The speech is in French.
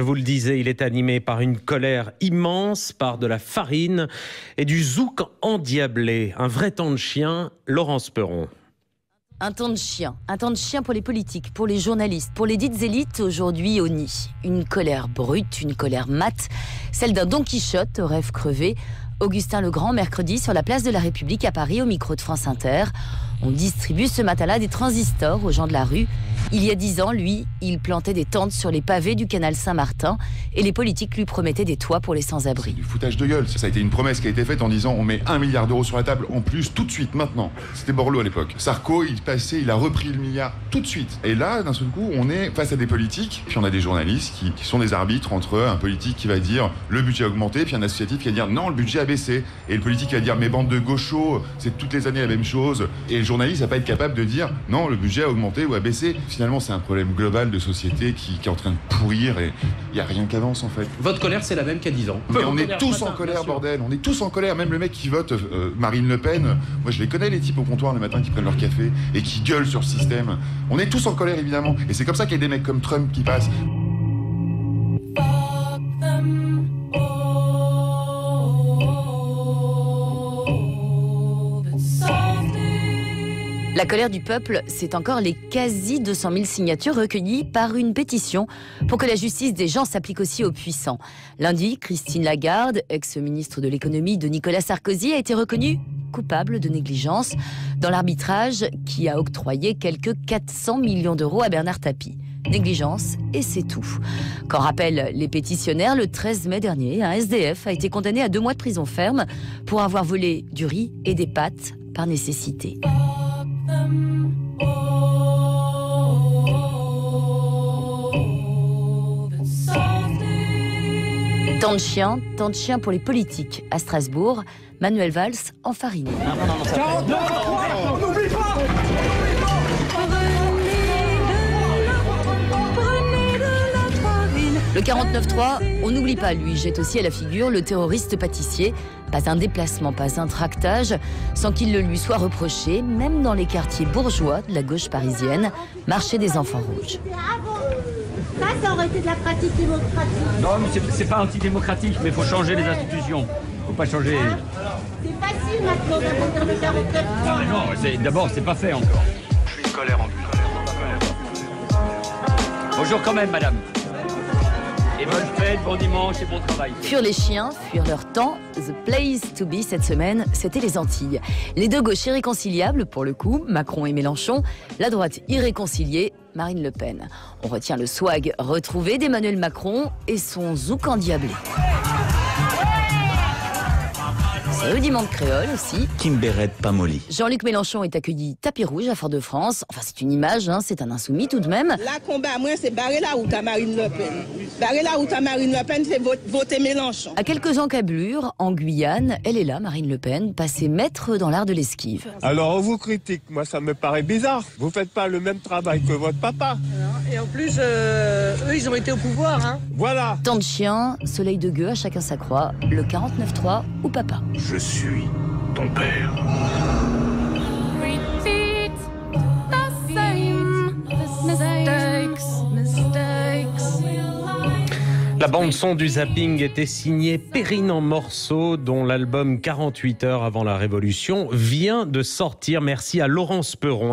Vous le disiez, il est animé par une colère immense, par de la farine et du zouk endiablé. Un vrai temps de chien, Laurence Perron. Un temps de chien, un temps de chien pour les politiques, pour les journalistes, pour les dites élites aujourd'hui au nid. Une colère brute, une colère mate, celle d'un Don Quichotte au rêve crevé. Augustin Legrand, mercredi, sur la place de la République à Paris, au micro de France Inter. On distribue ce matin-là des transistors aux gens de la rue. Il y a dix ans, lui, il plantait des tentes sur les pavés du canal Saint-Martin et les politiques lui promettaient des toits pour les sans-abri. Du foutage de gueule. Ça a été une promesse qui a été faite en disant on met un milliard d'euros sur la table en plus tout de suite maintenant. C'était Borloo à l'époque. Sarko, il passait, il a repris le milliard tout de suite. Et là, d'un seul coup, on est face à des politiques, puis on a des journalistes qui, sont des arbitres entre un politique qui va dire le budget a augmenté, puis un associatif qui va dire non, le budget a baissé. Et le politique qui va dire mes bandes de gauchos, c'est toutes les années la même chose. Journaliste va pas être capable de dire non, le budget a augmenté ou a baissé. Finalement, c'est un problème global de société qui, qui est en train de pourrir et il n'y a rien qui avance en fait. Votre colère, c'est la même qu'à 10 ans. Mais on est tous en colère, bordel. On est tous en colère. Même le mec qui vote euh, Marine Le Pen. Moi, je les connais, les types au comptoir le matin qui prennent leur café et qui gueulent sur le système. On est tous en colère, évidemment. Et c'est comme ça qu'il y a des mecs comme Trump qui passent. La colère du peuple, c'est encore les quasi 200 000 signatures recueillies par une pétition pour que la justice des gens s'applique aussi aux puissants. Lundi, Christine Lagarde, ex-ministre de l'économie de Nicolas Sarkozy, a été reconnue coupable de négligence dans l'arbitrage qui a octroyé quelques 400 millions d'euros à Bernard Tapie. Négligence, et c'est tout. Qu'en rappellent les pétitionnaires, le 13 mai dernier, un SDF a été condamné à deux mois de prison ferme pour avoir volé du riz et des pâtes par nécessité. Tant de chiens, tant de chiens pour les politiques. À Strasbourg, Manuel Valls enfariné. Le 49-3, on n'oublie pas, lui, jette aussi à la figure le terroriste pâtissier. Pas un déplacement, pas un tractage, sans qu'il le lui soit reproché, même dans les quartiers bourgeois de la gauche parisienne, marché des enfants rouges. Ça, ça aurait été de la pratique démocratique. Non, mais c'est- c'est pas antidémocratique, mais il faut changer les institutions. faut pas changer. C'est facile maintenant d'abondir le 49 Non, mais non, c'est- d'abord, c'est pas fait encore. Je suis colère en Bonjour quand même, madame. Bonne fête, bon dimanche et bon travail. Fuir les chiens, fuir leur temps, the place to be cette semaine, c'était les Antilles. Les deux gauches irréconciliables, pour le coup, Macron et Mélenchon, la droite irréconciliée, Marine Le Pen. On retient le swag retrouvé d'Emmanuel Macron et son zouk endiablé. C'est rudiment de créole aussi. Kimberet Pamoli. Jean-Luc Mélenchon est accueilli tapis rouge à Fort-de-France. Enfin, c'est une image, hein, c'est un insoumis tout de même. La combat, moi, c'est barrer la route à Marine Le Pen. Barrer la route à Marine Le Pen, c'est vo- voter Mélenchon. À quelques encablures, en Guyane, elle est là, Marine Le Pen, passée maître dans l'art de l'esquive. Alors on vous critique, moi ça me paraît bizarre. Vous faites pas le même travail que votre papa. Et en plus, eux, ils ont été au pouvoir. Hein. Voilà. Tant de chiens, soleil de gueux, à chacun sa croix, le 49-3 ou papa. Je suis ton père. repeat the same mistakes, mistakes. La bande-son du zapping était signée Perrine en morceaux, dont l'album 48 heures avant la Révolution vient de sortir. Merci à Laurence Perron.